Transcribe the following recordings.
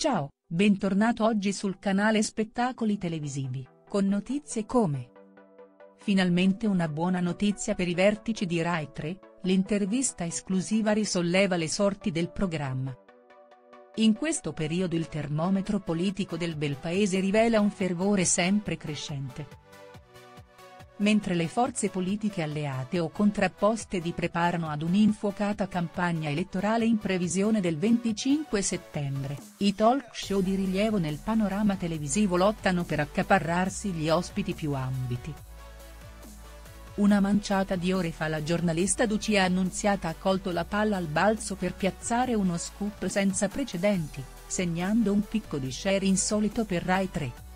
Ciao, bentornato oggi sul canale Spettacoli Televisivi, con notizie come Finalmente una buona notizia per i vertici di Rai 3, l'intervista esclusiva risolleva le sorti del programma. In questo periodo il termometro politico del bel paese rivela un fervore sempre crescente mentre le forze politiche alleate o contrapposte vi preparano ad un'infuocata campagna elettorale in previsione del 25 settembre, i talk show di rilievo nel panorama televisivo lottano per accaparrarsi gli ospiti più ambiti. Una manciata di ore fa la giornalista Lucia Annunziata ha colto la palla al balzo per piazzare uno scoop senza precedenti, segnando un picco di share insolito per Rai 3.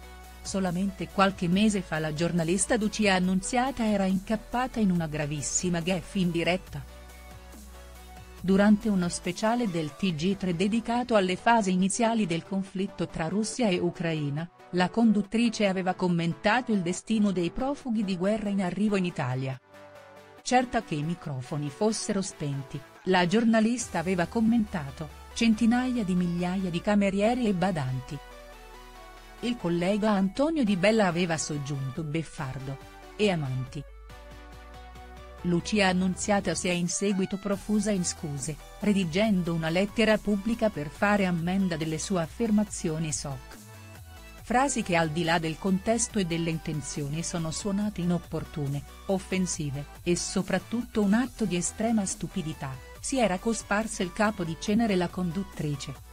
Solamente qualche mese fa la giornalista Lucia Annunziata era incappata in una gravissima gaffe in diretta. Durante uno speciale del TG3 dedicato alle fasi iniziali del conflitto tra Russia e Ucraina, la conduttrice aveva commentato il destino dei profughi di guerra in arrivo in Italia. Certa che i microfoni fossero spenti, la giornalista aveva commentato, centinaia di migliaia di camerieri e badanti, il collega Antonio Di Bella aveva soggiunto beffardo. E amanti. Lucia Annunziata si è in seguito profusa in scuse, redigendo una lettera pubblica per fare ammenda delle sue affermazioni SOC. Frasi che al di là del contesto e delle intenzioni sono suonate inopportune, offensive, e soprattutto un atto di estrema stupidità, si era cosparsa il capo di cenere la conduttrice.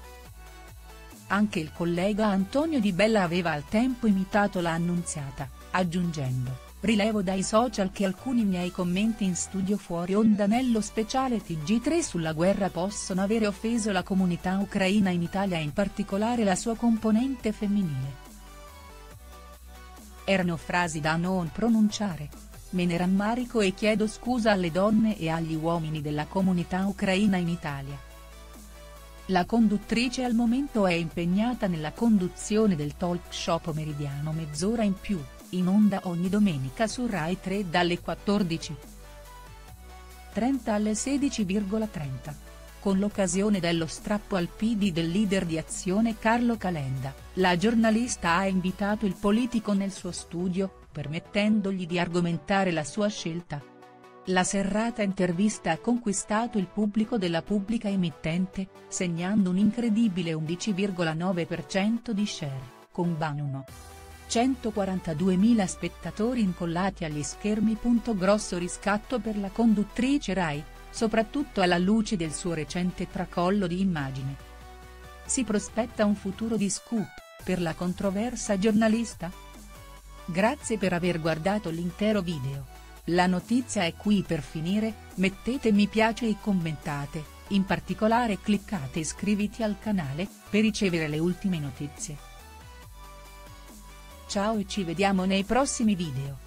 Anche il collega Antonio Di Bella aveva al tempo imitato la Annunziata, aggiungendo, rilevo dai social che alcuni miei commenti in studio fuori onda nello speciale TG3 sulla guerra possono avere offeso la comunità ucraina in Italia e in particolare la sua componente femminile. Erano frasi da non pronunciare. Me ne rammarico e chiedo scusa alle donne e agli uomini della comunità ucraina in Italia. La conduttrice al momento è impegnata nella conduzione del talk show pomeridiano Mezz'ora in più, in onda ogni domenica su Rai 3 dalle 14.30 alle 16,30. Con l'occasione dello strappo al PD del leader di Azione Carlo Calenda, la giornalista ha invitato il politico nel suo studio, permettendogli di argomentare la sua scelta. La serrata intervista ha conquistato il pubblico della pubblica emittente, segnando un incredibile 11,9% di share, con ben 1. 142.000 spettatori incollati agli schermi. Grosso riscatto per la conduttrice Rai, soprattutto alla luce del suo recente tracollo di immagine. Si prospetta un futuro di scoop, per la controversa giornalista? Grazie per aver guardato l'intero video. La notizia è qui per finire, mettete mi piace e commentate, in particolare cliccate iscriviti al canale, per ricevere le ultime notizie. Ciao e ci vediamo nei prossimi video.